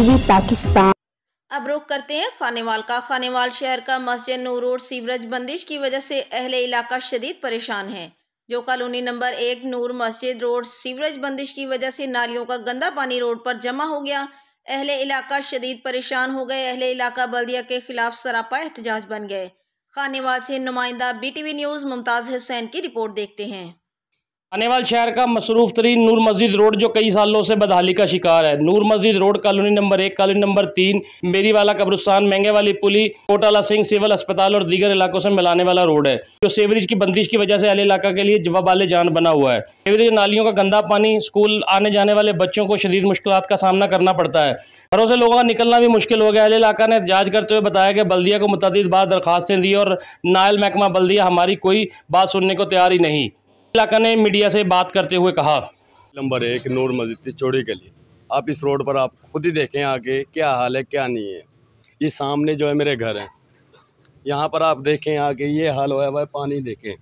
TV Pakistan. अब रुख करते हैं खानेवाल का। खानेवाल शहर का मस्जिद नूर रोड सीवरेज बंदिश की वजह से अहले इलाका शदीद परेशान है। जो कॉलोनी नंबर एक नूर मस्जिद रोड सीवरेज बंदिश की वजह से नालियों का गंदा पानी रोड पर जमा हो गया। अहले इलाका शदीद परेशान हो गए। अहले इलाका बल्दिया के खिलाफ सरापा एहतजाज बन गए। खानेवाल से नुमाइंदा बीटीवी न्यूज़ मुमताज़ हुसैन की रिपोर्ट देखते हैं। खानेवाल शहर का मसरूफ तरीन नूर मस्जिद रोड, जो कई सालों से बदहाली का शिकार है। Noor Masjid road, colony number एक, कॉलोनी नंबर तीन मेरी वाला कब्रस्तान महँगे वाली पुली, कोटाला सिंह सिविल अस्पताल और दीगर इलाकों से मिलाने वाला रोड है, जो सेवरेज की बंदिश की वजह से अल इलाका के लिए जवाबाल जान बना हुआ है। सेवरेज नालियों का गंदा पानी, स्कूल आने जाने वाले बच्चों को शदीद मुश्किल का सामना करना पड़ता है। घरों से लोगों का निकलना भी मुश्किल हो गया। अल इलाका ने जाँच करते हुए बताया कि बल्दिया को मुतद बार दरखास्तें दी और नायल महकमा बल्दिया, हमारी कोई बात सुनने को तैयार ही नहीं। इलाका ने मीडिया से बात करते हुए कहा। नंबर एक नूर मस्जिद की चौड़ी के लिए आप इस रोड पर आप खुद ही देखें आगे क्या हाल है क्या नहीं है। ये सामने जो है मेरे घर हैं। यहाँ पर आप देखें आगे ये हाल हुआ है पानी देखें।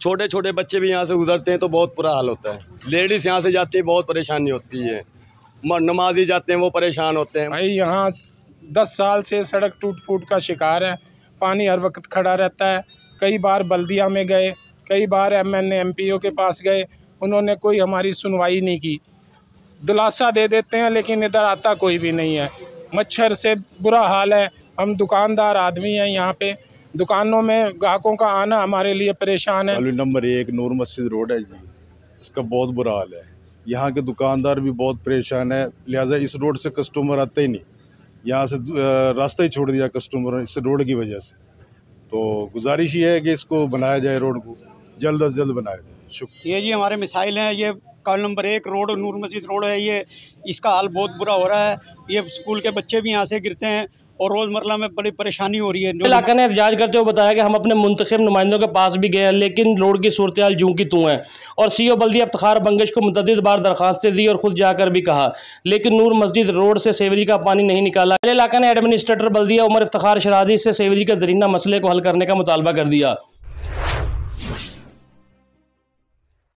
छोटे छोटे बच्चे भी यहाँ से गुजरते हैं तो बहुत बुरा हाल होता है। लेडीज़ यहाँ से जाती है बहुत परेशानी होती है। नमाजी जाते हैं वो परेशान होते हैं। भाई यहाँ दस साल से सड़क टूट फूट का शिकार है। पानी हर वक्त खड़ा रहता है। कई बार बल्दिया में गए कई बार M N M P O के पास गए, उन्होंने कोई हमारी सुनवाई नहीं की। दिलासा दे देते हैं, लेकिन इधर आता कोई भी नहीं है। मच्छर से बुरा हाल है। हम दुकानदार आदमी हैं यहाँ पे। दुकानों में ग्राहकों का आना हमारे लिए परेशान है। नंबर एक, नूर मस्जिद रोड है जी। इसका बहुत बुरा हाल है। यहाँ के दुकानदार भी बहुत परेशान है। लिहाजा इस रोड से कस्टमर आते ही नहीं। यहाँ से रास्ता ही छोड़ दिया कस्टमर इस रोड की वजह से। तो गुजारिश ये है कि इसको बनाया जाए रोड को। जल्द अज जल्द बनाया जाए। शुक्रिया। ये जी हमारे मिसाइल हैं ये कॉल नंबर एक रोड नूर मस्जिद रोड है ये इसका हाल बहुत बुरा हो रहा है। ये स्कूल के बच्चे भी यहाँ से गिरते हैं और रोज़मर्रा में बड़ी परेशानी हो रही है। इलाका ने एहतजाज करते हुए बताया कि हम अपने मुंतखब नुमाइंदों के पास भी गए हैं लेकिन रोड की सूरत हाल जूँ की तू है। और सी ओ बल्दी अफ्तार बंगश को मुतद बार दरखास्तें दी और खुद जाकर भी कहा। लेकिन नूर मस्जिद रोड से सेवरी का पानी नहीं निकाला। इलाका ने एडमिनिस्ट्रेटर बल्दिया उमर इफ्तार शराजी से सेवरी के जरीना मसले को हल करने का मुतालबा कर दिया।